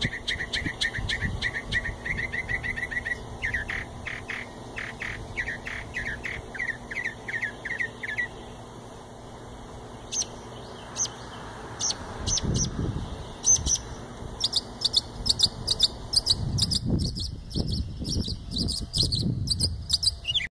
chicken, chicken.